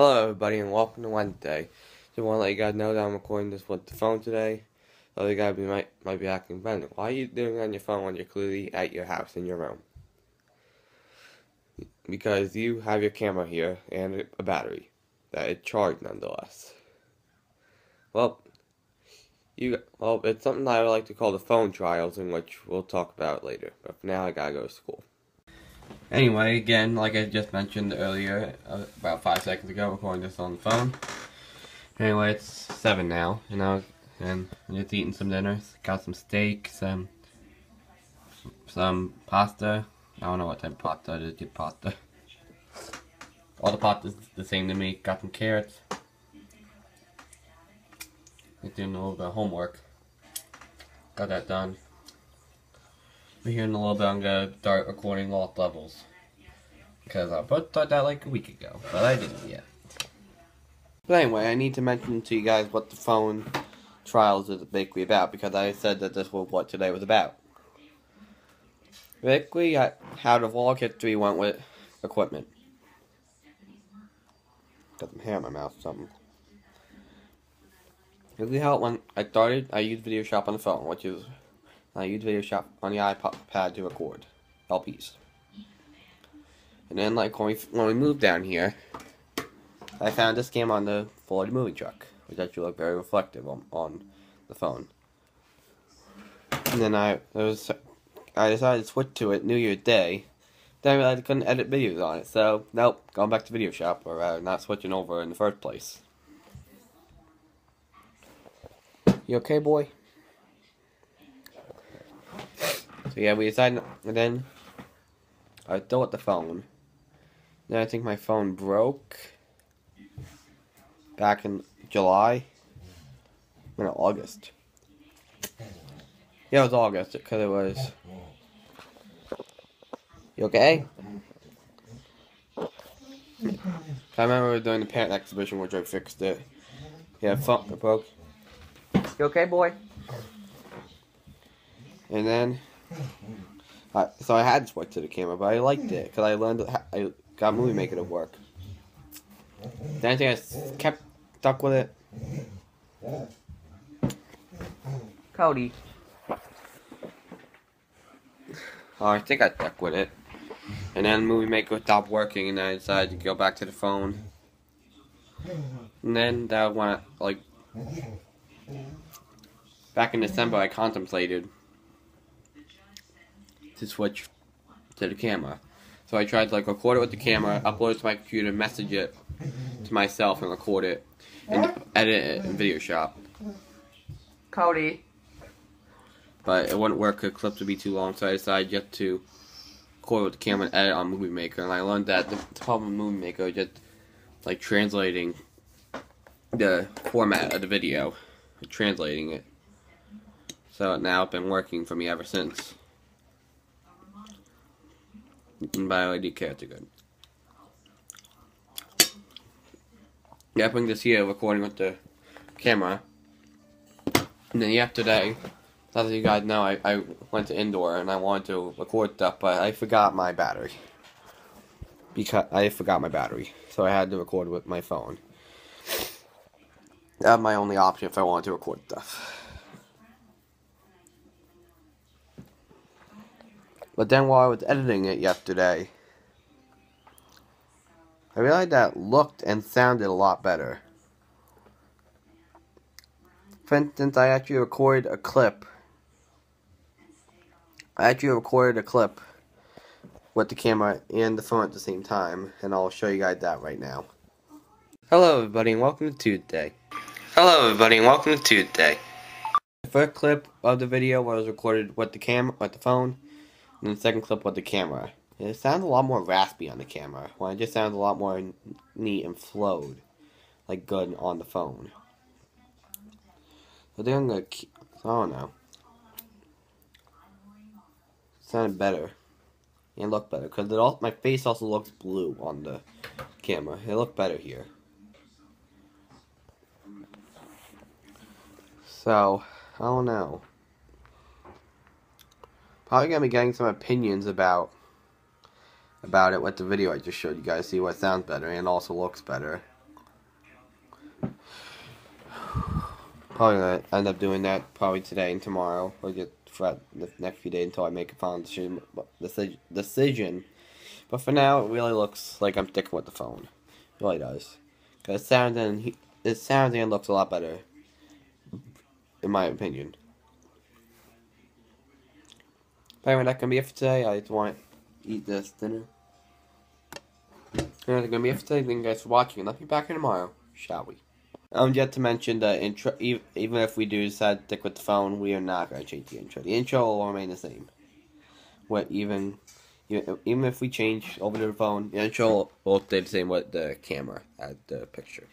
Hello, everybody, and welcome to Wednesday. Just want to let you guys know that I'm recording this with the phone today. The other guy might might be acting funny. Why are you doing it on your phone when you're clearly at your house in your room? Because you have your camera here and a battery that is charged nonetheless. Well, you well, it's something I would like to call the phone trials, in which we'll talk about later. But for now, I gotta go to school. Anyway, again, like I just mentioned earlier, uh, about five seconds ago, recording this on the phone. Anyway, it's seven now, and I'm just eating some dinner. Got some steak, some some pasta. I don't know what type of pasta is, just pasta. All the pasta's the same to me. Got some carrots. Just doing a little bit of homework. Got that done. But here in a little bit, I'm gonna start recording lost levels. Because I both thought that like a week ago, but I didn't yet. But anyway, I need to mention to you guys what the phone trials is basically about, because I said that this was what today was about. Basically, I, how the vlog history went with equipment. Got some hair in my mouth, something. Basically how it went, I started, I used Video Shop on the phone, which is I use Video Shop on the iPad to record LPs. And then, like, when we, when we moved down here, I found this game on the Ford movie truck, which actually looked very reflective on, on the phone. And then I was, I decided to switch to it New Year's Day. Then I realized I couldn't edit videos on it, so nope, going back to Video Shop, or uh, not switching over in the first place. You okay, boy? So yeah, we decided, and then I throw at the phone. Then I think my phone broke back in July. No, August. Yeah, it was August because it was. You okay? I remember doing the parent exhibition where I fixed it. Yeah, fuck it broke. You okay, boy? And then uh, so I had to switch to the camera, but I liked it because I learned I got movie maker to work. Then I think I kept stuck with it. Cody. Oh, I think I stuck with it. And then Movie Maker stopped working, and I decided to go back to the phone. And then that went like back in December. I contemplated to switch to the camera. So I tried to like record it with the camera, upload it to my computer, message it to myself, and record it, and edit it in Video Shop. Cody. But it wouldn't work. The clips would be too long, so I decided just to record with the camera and edit on Movie Maker. And I learned that the problem with Movie Maker is just like translating the format of the video, translating it. So now it's been working for me ever since. Bio-ID carrots are good. Yeah, I bring this here recording with the camera. And then yesterday, as you guys know, I, I went to indoor and I wanted to record stuff, but I forgot my battery. Because I forgot my battery. So I had to record with my phone. That was my only option if I wanted to record stuff. But then while I was editing it yesterday, I realized that looked and sounded a lot better. For instance, I actually recorded a clip. I actually recorded a clip with the camera and the phone at the same time, and I'll show you guys that right now. Hello everybody and welcome to Tuesday. Hello everybody and welcome to Tuesday. The first clip of the video was recorded with the camera, with the phone, and the second clip with the camera. It sounds a lot more raspy on the camera, while it just sounds a lot more neat and flowed, like good on the phone. So gonna keep, I don't know. sounded better. And looked better, because all, my face also looks blue on the camera. It looked better here. So, I don't know. Probably gonna be getting some opinions about about it with the video I just showed you guys, see what sounds better and also looks better. Probably gonna end up doing that probably today and tomorrow, or get for the next few days until I make a final decision. decision. But for now, it really looks like I'm sticking with the phone. It really does. Cause it sounds and it sounds and looks a lot better, in my opinion. But anyway, that's gonna be it for today. I just want to eat this dinner. And that's gonna be it for today. Thank you guys for watching, and I'll be back here tomorrow, shall we? Um, yet to mention the intro. Even if we do decide to stick with the phone, we are not going to change the intro. The intro will remain the same. What even, even if we change over to the phone, the intro will stay the same with the camera at the picture.